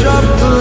shop the